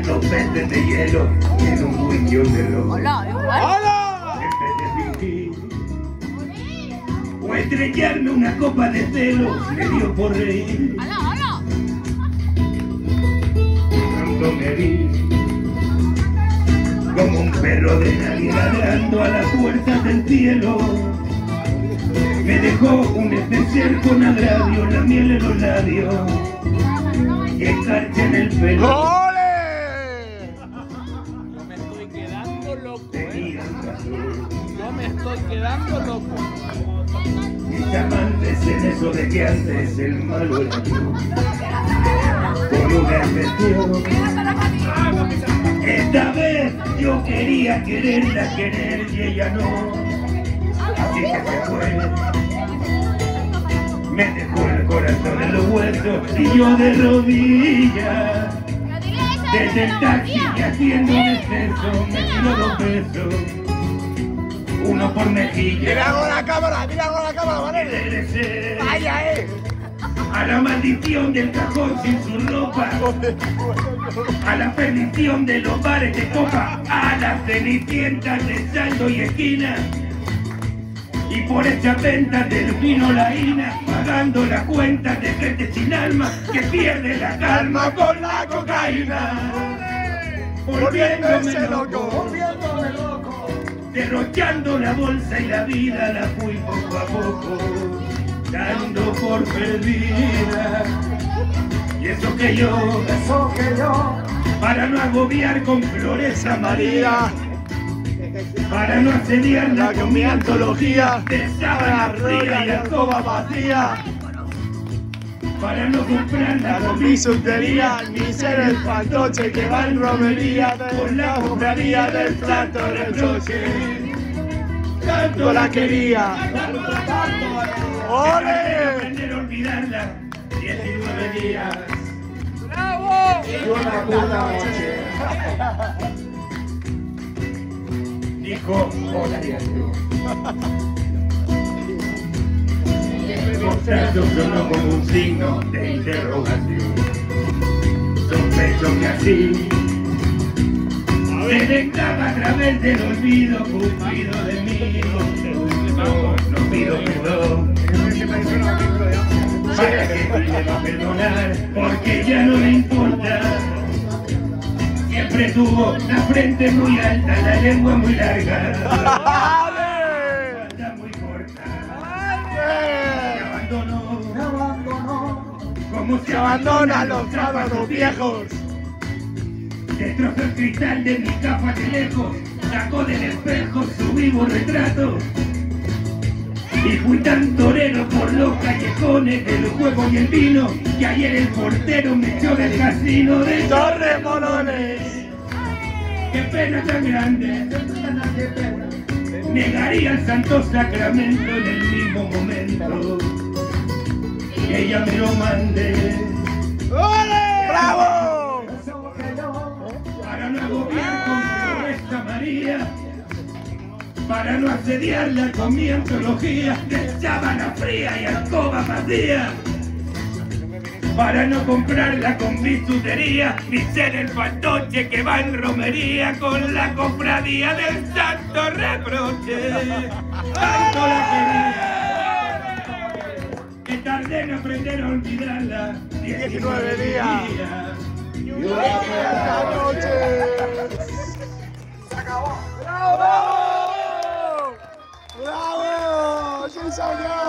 Buscando peces de hielo en un wiki de rojo. Hola. ¡Hola! En vez de fingir o estrellarme una copa de celos, me dio por reír. Hola, hola. Pronto me vi como un perro de nadie ladrando a las puertas del cielo. Me dejó un especial con agravio, la miel en los labios y escarcha en el pelo. Loco, ¿eh? Yo me estoy quedando loco. Mis amantes en eso de que antes el malo era. Con una excepción. Esta vez yo quería quererla querer y ella no. Así que se fue. Me dejó el corazón en los huesos y yo de rodillas. Desde el taxi y haciendo un exceso me tiró dos besos. Uno por mejilla. Mira con la cámara, mira con la cámara, ¿vale? ¡Vaya, eh! a la maldición del cajón sin su ropa, a la perdición de los bares de copa, a las cenicientas de saldo y esquina. Y por esas ventas del vino la ina, pagando las cuentas de gente sin alma que pierde la calma con la cocaína. Volviéndose loco, volviéndome loco, derrochando la bolsa y la vida la fui poco a poco, dando por perdida. Y eso que yo, eso que yo, para no agobiar con flores a María, para no asediarla con mi antología de sábana fría y alcoba vacía. Para no comprarla con mi soltería, ni ser el fantoche que va en romería con la compraría del santo reproche. Tanto la quería, ¡Ole! aprender a olvidarla 19 días. ¡Bravo! Y una puta noche. Dijo, hola diario. Contrato solo como un signo de interrogación. Sospecho que así se dictaba a través del olvido cumplido de mí. No, no pido perdón. Para que me va a perdonar, porque ya no le importa. Siempre tuvo la frente muy alta, la lengua muy larga, la ¡Ale! espalda muy corta. Abandonó, me abandonó, como se Se abandonan los sábados viejos. Destrozó el cristal de mi capa de lejos, sacó del espejo su vivo retrato. Y fui tan torero por los callejones del juego y el vino, que ayer el portero me echó del casino de ¡Torre Molones! ¡Qué pena tan grande! Negaría el santo sacramento en el mismo momento que ella me lo mande. ¡Ole! ¡Bravo! para no agobiar con Floresta María, para no asediarla con mi antología de sábana fría y alcoba vacía, para no comprarla con bisutería, ni ser el fantoche que va en romería con la cofradía del santo reproche. Tanto la quería, que tardé en aprender a olvidarla 19 días. Y ¡Buenas noches! ¡Bravo! ¡Bravo! ¡Sí, señor!